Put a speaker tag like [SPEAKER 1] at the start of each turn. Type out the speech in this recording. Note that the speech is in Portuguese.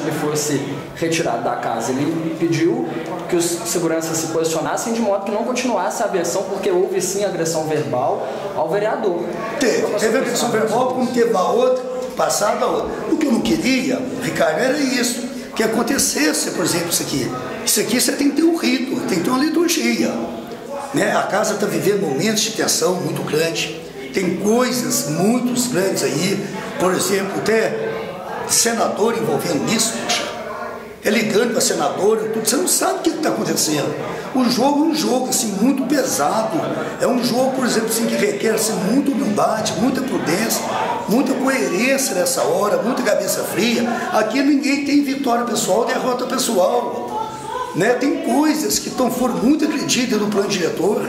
[SPEAKER 1] ele fosse retirado da casa. Ele pediu que os seguranças se posicionassem de modo que não continuasse a versão, porque houve sim agressão verbal ao vereador.
[SPEAKER 2] Teve, teve agressão verbal, como teve a outra, passada a outra. O que eu não queria, Ricardo, era isso, que acontecesse, por exemplo, isso aqui. Isso aqui você tem que ter um rito, tem que ter uma liturgia. Né? A casa está vivendo momentos de tensão muito grande, tem coisas muito grandes aí, por exemplo, até senador envolvendo nisso. É ligando para senador, tudo, você não sabe o que está acontecendo. O jogo é um jogo assim, muito pesado. É um jogo, por exemplo, assim, que requer assim, muita humildade, muita prudência, muita coerência nessa hora, muita cabeça fria. Aqui ninguém tem vitória pessoal, derrota pessoal. Né? Tem coisas que tão, foram muito acreditas no plano diretor